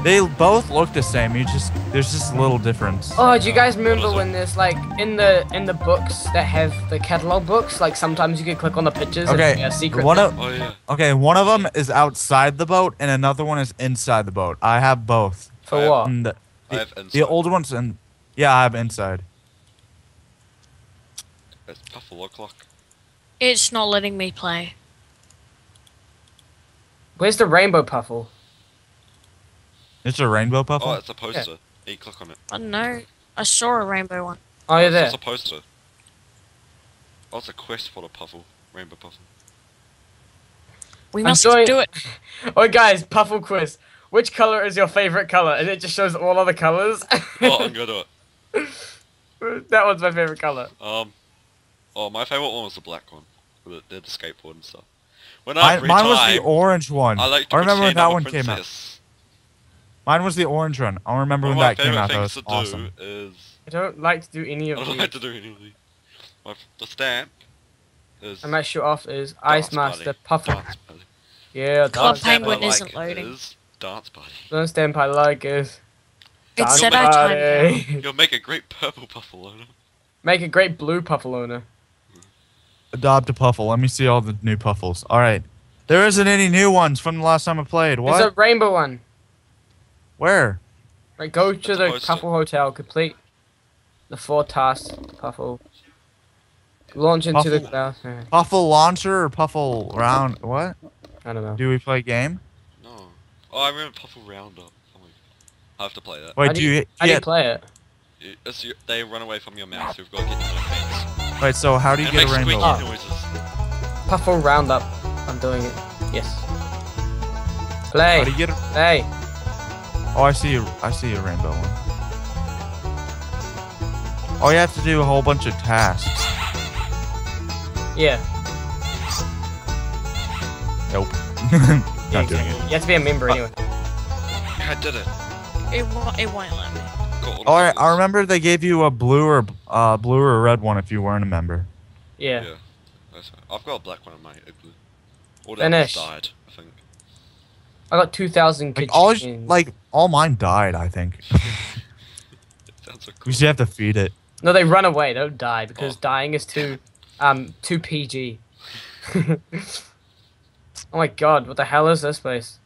they both look the same. You just there's just a little difference. Oh, do you guys remember when there's like in the in the books that have the catalog books? Like sometimes you could click on the pictures. Okay, And, yeah, secret. one of Oh yeah. okay, one of them is outside the boat, and another one is inside the boat. I have both. for I- what? And the, I have inside. the old ones and yeah, I have inside. It's Puffle look like. It's not letting me play. Where's the rainbow puffle? It's a rainbow Oh, it's a poster. You click on it. I don't know. I saw a rainbow one. Oh, you're It's there. just a poster. Oh, it's a quest for the Puffle. Rainbow Puffle. We must doing- do it. Oh, guys, puffle quiz. Which color is your favorite color? And it just shows all other colors. Oh, I'm gonna do it. that one's my favorite color. Um, oh, my favorite one was the black one. With the, the skateboard and stuff. When I I, have mine was the orange one. I like to I remember when that I'm one came out. Princess. Mine was the orange one. I remember One when of my that came favorite out. That things was to awesome. do is I don't like to do any of these. I don't these. like to do anything. My, the stamp is I might show off is Ice Master Buddy. Puffle. Dance Buddy. Yeah, Club dance. Stamp I Penguin like isn't loading. is Dance Buddy. Don't stamp I like is It Dance said I timed out. Buddy. You'll make a great purple Puffalona. Make a great blue Puffle owner. Adopt a puffle. Let me see all the new puffles. All right. There isn't any new ones from the last time I played. What? There's a rainbow one. Where? Right, go to That's the supposed Puffle Hotel, complete the four tasks, Puffle. Launch into the Puffle. cloud. uh, Puffle launcher or puffle round? What? I don't know. Do we play game? No. Oh, I remember Puffle Roundup. Oh I have to play that. Wait, How do do you? How do you play it? It- It's your, they run away from your mouse. You've got to get them on a fence. wait, so how do you and get make a rainbow? squeaky Oh. noises. Puffle Roundup. I'm doing it. Yes. Play. How do you get? A, Play. Oh, I see. A, I see a rainbow one. Oh, you have to do a whole bunch of tasks. Yeah. Nope. yeah Not doing exactly. it. You have to be a member anyway. Yeah, I did it. It won't, it won't let me. Got all Oh, I, I remember they gave you a blue or uh, blue or red one if you weren't a member. Yeah. Yeah. That's. I've got a black one in my igloo. All the others Finish. died, I think. I got 2,000 Like all, like all mine died. I think. It sounds so We cool. just have to feed it. No, they run away. They don't die because Oh. dying is too, um, too PG. oh my god, what the hell is this place?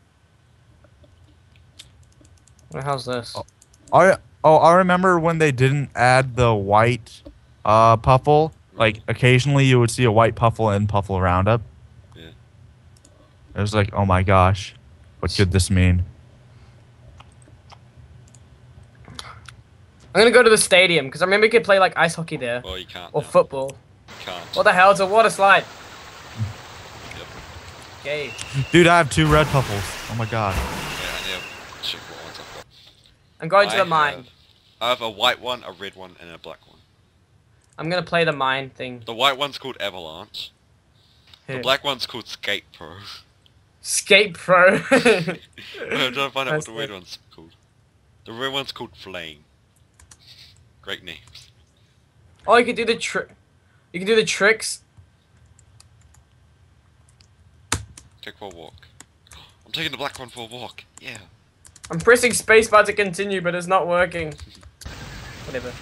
What the hell's this? Oh. I oh I remember when they didn't add the white uh puffle. Like occasionally you would see a white puffle in Puffle Roundup. Yeah. It was like, oh my gosh, what could this mean? I'm gonna go to the stadium because I remember you could play like ice hockey there Well, you can't. or now. football. You can't. What the hell? It's a water slide. Yep. Okay. Dude, I have two red puffles. Oh my god. Yeah, I need to check what ones I've got. I'm going to I the mine. Have, I have a white one, a red one, and a black one. I'm gonna play the mine thing. The white one's called Avalanche. The black one's called Skate Pro. Skate Pro. I'm trying to find out That's what the red good. one's called. The red one's called Flame. Great names. oh, you can do the trick. You can do the tricks. Take for a walk. I'm taking the black one for a walk. Yeah. I'm pressing spacebar to continue, but it's not working. Whatever.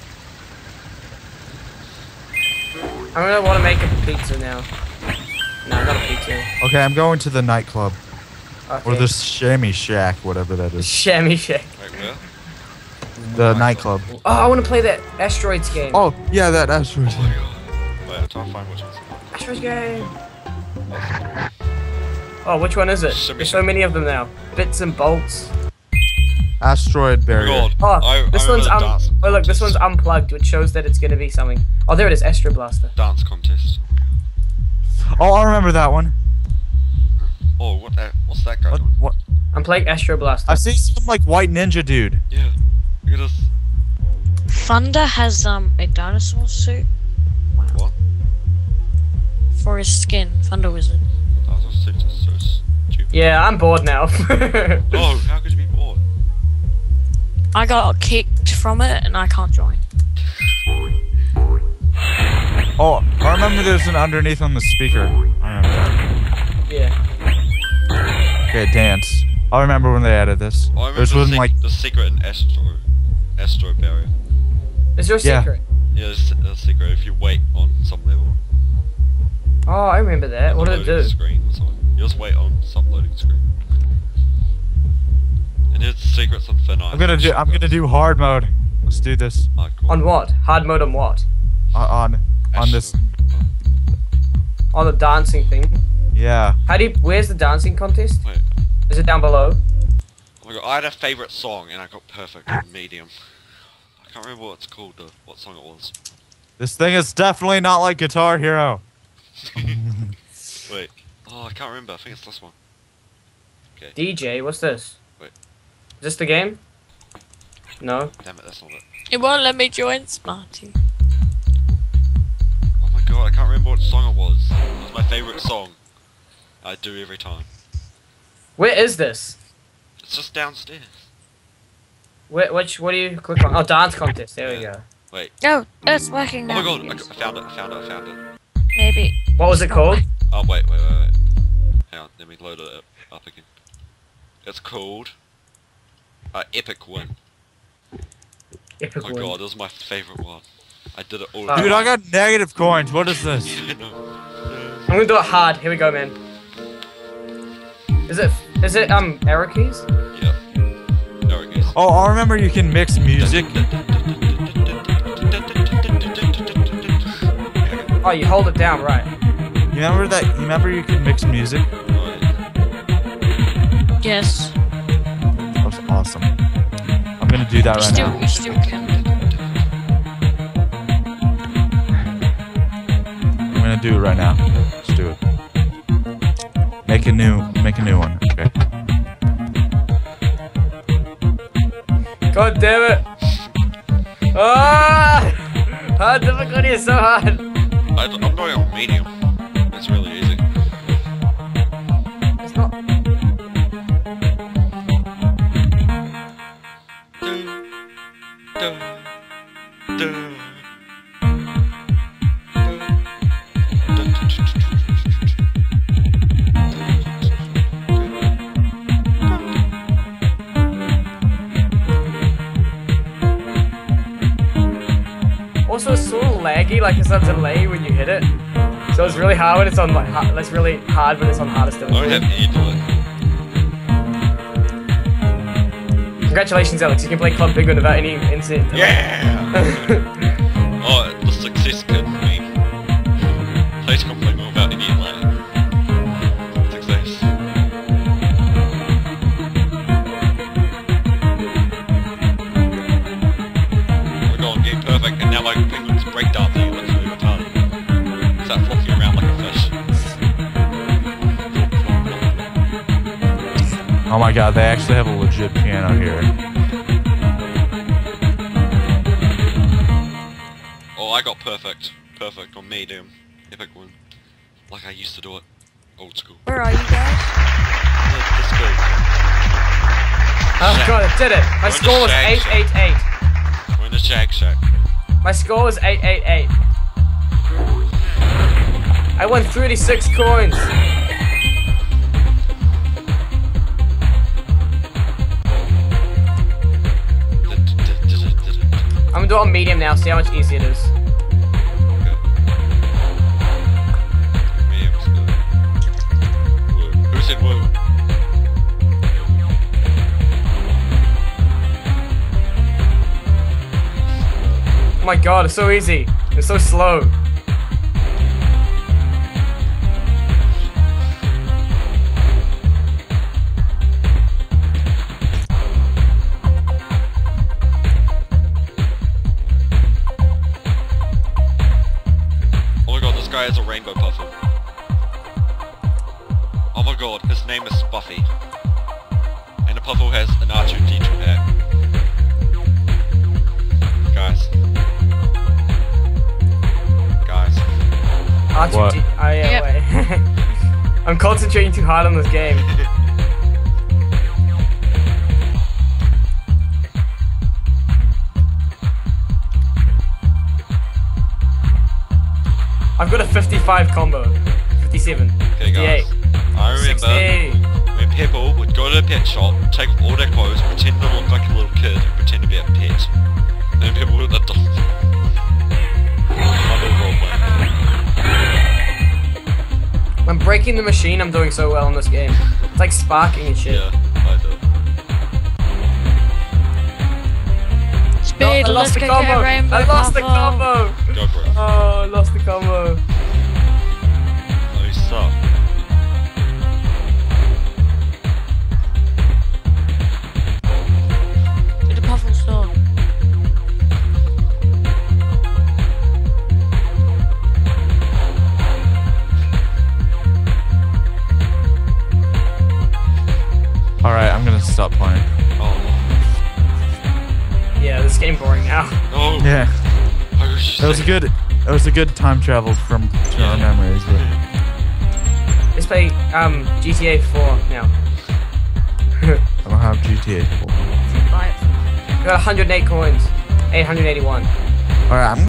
I'm gonna want to make a pizza now. No, not a pizza. Okay, I'm going to the nightclub Okay. or the Shammy Shack, whatever that is. chamois Shack. Wait, where? The nightclub. Oh, I want to play that asteroids game. Oh yeah, that that's right. Oh my god. Wait, I'm trying to find which one's. asteroids game. Oh, which one is it? There's so many of them now. Bits and bolts. Asteroid barrier. god. Oh, I, this I one's um. dance Oh look, this one's unplugged, which shows that it's gonna be something. Oh, there it is, Astro Blaster. Dance contest. Oh, I remember that one. Oh, what that? What's that guy What? doing? what? I'm playing Astro Blaster. I see some like white ninja dude. Yeah. Look at this. Thunder has um a dinosaur suit What? for his skin. Thunder Wizard. That was so, so stupid. Yeah, I'm bored now. Oh, how could you be bored? I got kicked from it and I can't join. Oh, I remember there's an underneath on the speaker. I remember that. yeah. Okay, dance. I remember when they added this. Oh, I remember There's the, one like the secret in Astro. Astro barrier. Is there a Yeah. secret? Yeah, there's a secret if you wait on some level. Oh, I remember that. What did it loading do? Screen or something. You just wait on some loading screen. And there's secrets on Fin I'm gonna do. I'm gonna do hard mode. Let's do this On what? Hard mode on what? uh, on on this. On the dancing thing. Yeah. How do you? Where's the dancing contest? Wait. Is it down below? Oh my god, I had a favourite song and I got perfect on medium. I can't remember what it's called though, what song it was. This thing is definitely not like Guitar Hero. Wait. Oh, I can't remember. I think it's this one. Okay. DJ, what's this? Wait. Is this the game? No. Damn it, that's not it. It won't let me join Smarty. Oh my god, I can't remember what song it was. It was my favourite song. I do every time. Where is this? It's just downstairs. Where, which? What do you click on? Oh, dance contest. There we go. Wait oh, it's working now. Oh my god, I, I found it, I found it, I found it. Maybe. What was it called? Oh wait, wait, wait, wait. Hang on, let me load it up, up again. It's called uh, Epic Win. Epic Oh my Win. god, this is my favourite one. I did it all. Uh, Dude, I got negative coins. What is this? I'm gonna do it hard. Here we go, man. Is it? Is it um arrow keys? Yep. There it goes. Oh, I remember you can mix music. Oh, you hold it down, right? You remember that? You remember you can mix music? Yes. That was awesome. I'm gonna do that You right still, now. you still can. I'm gonna do it right now. Let's do it. Make a new, make a new one. Okay. God damn it! Ah! How difficulty is so hard. I, I'm going on medium. Laggy, like it's a delay when you hit it. So it's really hard when it's on like hard, it's really hard when it's on hardest I have difficulty. delay. Congratulations, Alex! You can play Club Penguin without any incident. Yeah! god, they actually have a legit piano here. Oh, I got perfect. Perfect on me, medium. Epic one. Like I used to do it. Old school. Where are you guys? Yeah, This good. Oh god, I did it! My We're score was shag shack. 888. We're in the Shag Shack. My score was 888. I won 36 coins. Gonna do it on medium now, see how much easier it is. Medium's good. Whoa. Who said whoa? Oh my god, it's so easy. It's so slow. Guy has a rainbow puffin. Oh my god, his name is Buffy. And the puffle has an R2D2 hat. Guys. Guys. R2D. What? Oh yeah, wait. I'm concentrating too hard on this game. got a 55 combo. 57. Okay guys. 58. I remember 60. when people would go to the pet shop, take off all their clothes, pretend to look like a little kid, and pretend to be a pet. And then people would adopt them. My little roleplay. I'm breaking the machine. I'm doing so well in this game. It's like sparking and shit. Yeah, I do. No, I lost the combo. I lost the combo. Go for it. Oh, I lost the combo. That was a good time travel from to our memories. But Let's play um GTA 4 now. I don't have GTA 4. Buy. We got 108 coins. 881. All right, I'm